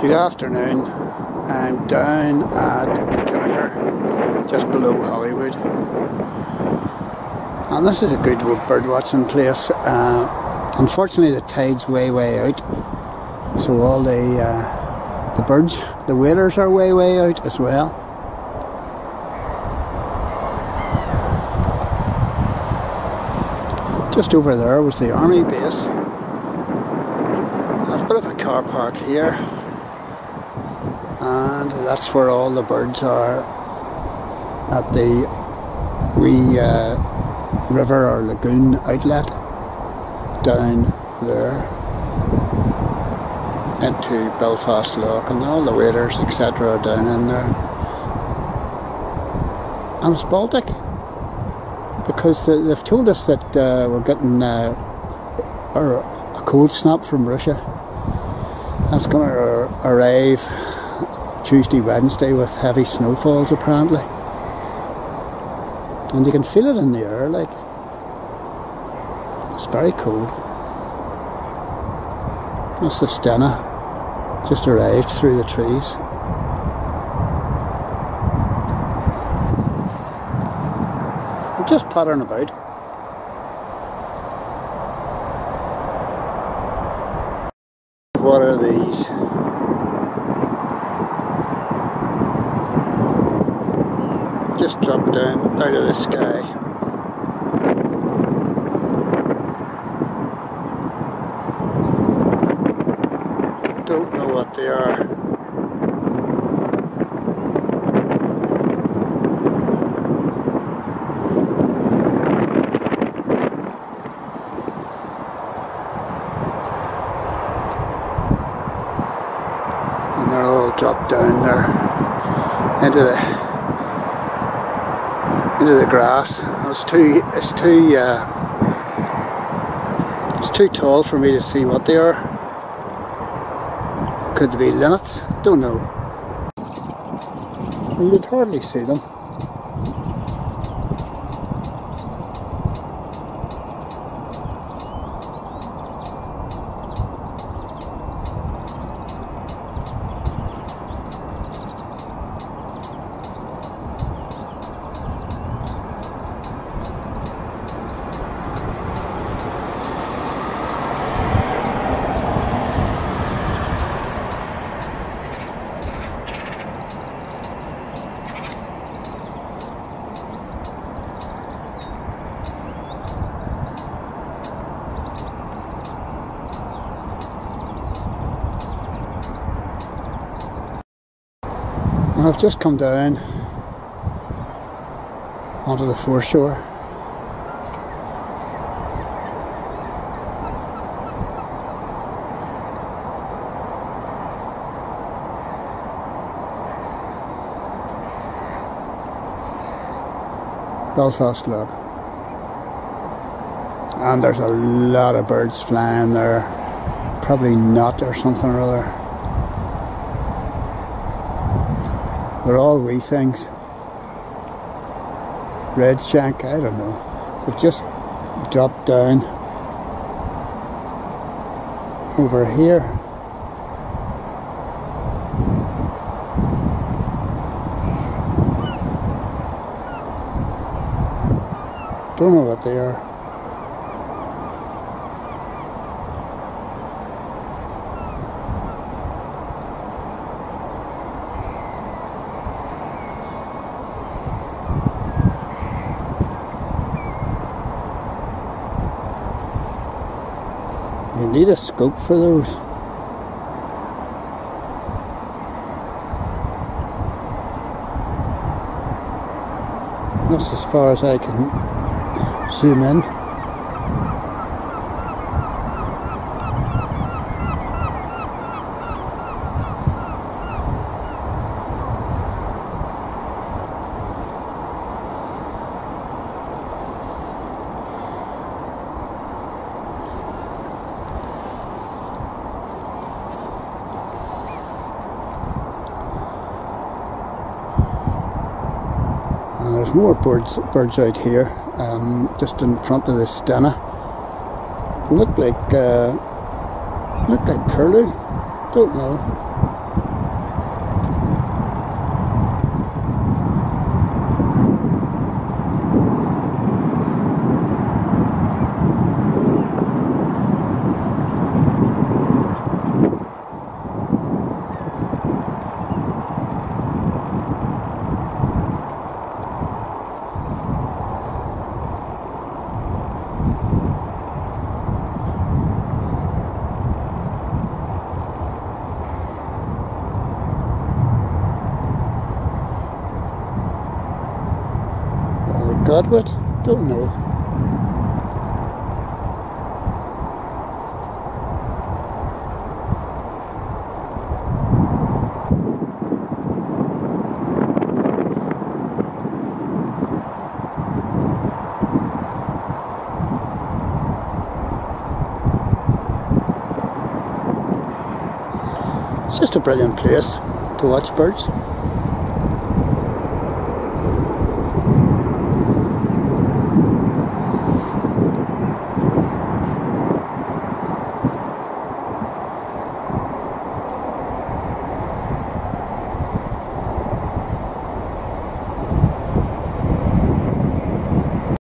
Good afternoon. I'm down at Kinnegar, just below Holywood. And this is a good bird watching place. Uh, unfortunately, the tide's way, way out. So all the uh, the birds, the waders are way, way out as well. Just over there was the army base. There's a bit of a car park here and that's where all the birds are. At the wee uh, river or lagoon outlet down there. Into Belfast Lough and all the waders etc down in there. And it's Baltic because they've told us that uh, we're getting uh, a cold snap from Russia. That's going to arrive Tuesday, Wednesday with heavy snowfalls apparently. And you can feel it in the air, like. It's very cold. That's the Stena. Just arrived through the trees. I'm just pattering about. What are these? Just dropped down out of the sky. Don't know what they are. And they're all dropped down there into the into the grass. It's too it's too uh, it's too tall for me to see what they are. Could be linnets? Don't know. You'd hardly see them. And I've just come down onto the foreshore. Belfast Lough. And there's a lot of birds flying there. Probably nut or something or other. All wee things. Red shank, I don't know. They've just dropped down over here. Don't know what they are. You need a scope for those. That's as far as I can zoom in. There's more birds birds out here, um, just in front of the Stena. Look like uh, look like curlew. Don't know. Godwit? Don't know. It's just a brilliant place to watch birds.